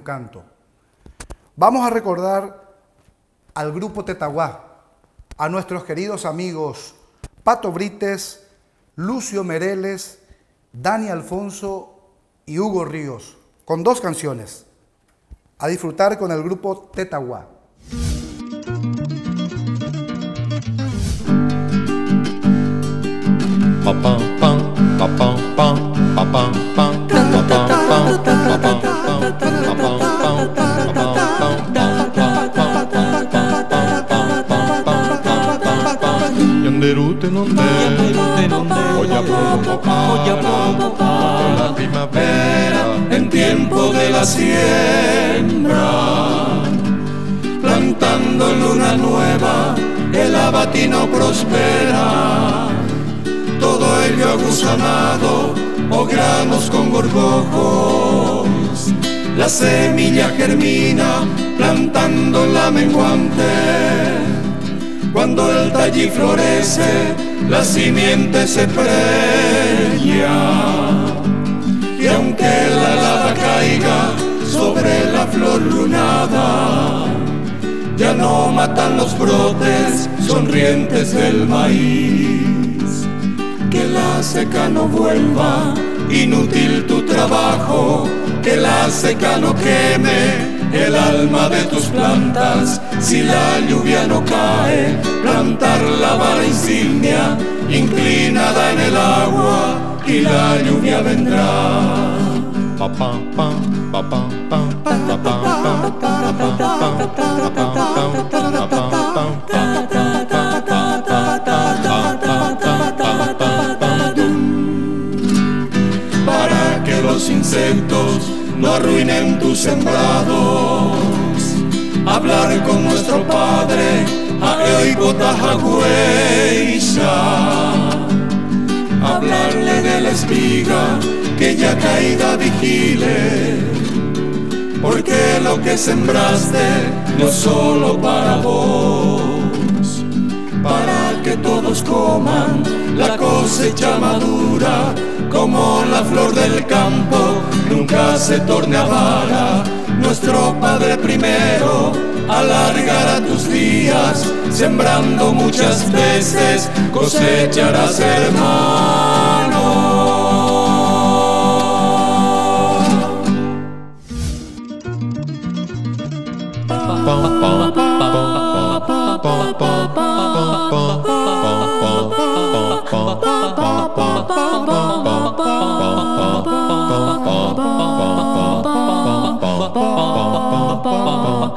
canto. Vamos a recordar al grupo Tetaguá, a nuestros queridos amigos Pato Brites, Lucio Mereles, Dani Alfonso y Hugo Ríos, con dos canciones. A disfrutar con el grupo Tetaguá. La primavera, en tiempo de la siembra, plantando luna nueva, el abatino prospera, todo ello agusanado, o granos con gorgojos, la semilla germina, plantando la menguante cuando el talli florece, la simiente se preña. Y aunque la lava caiga sobre la flor lunada, ya no matan los brotes sonrientes del maíz. Que la seca no vuelva, inútil tu trabajo, que la seca no queme el alma de tus plantas. Si la lluvia no cae, plantar la vara insignia inclinada en el agua y la lluvia vendrá. Para que los insectos no arruinen tus sembrados. Hablar con nuestro Padre, Hablarle de la espiga que ya caída vigile. Porque lo que sembraste no solo para vos, para que todos coman la cosecha madura como la flor del campo nunca se torne avara. Nuestro Padre primero alargará tus días, sembrando muchas veces cosecharás hermano.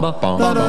Ba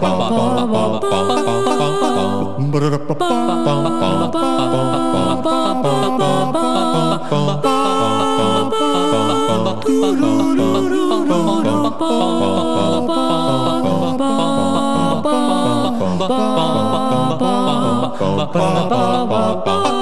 ba ba ba ba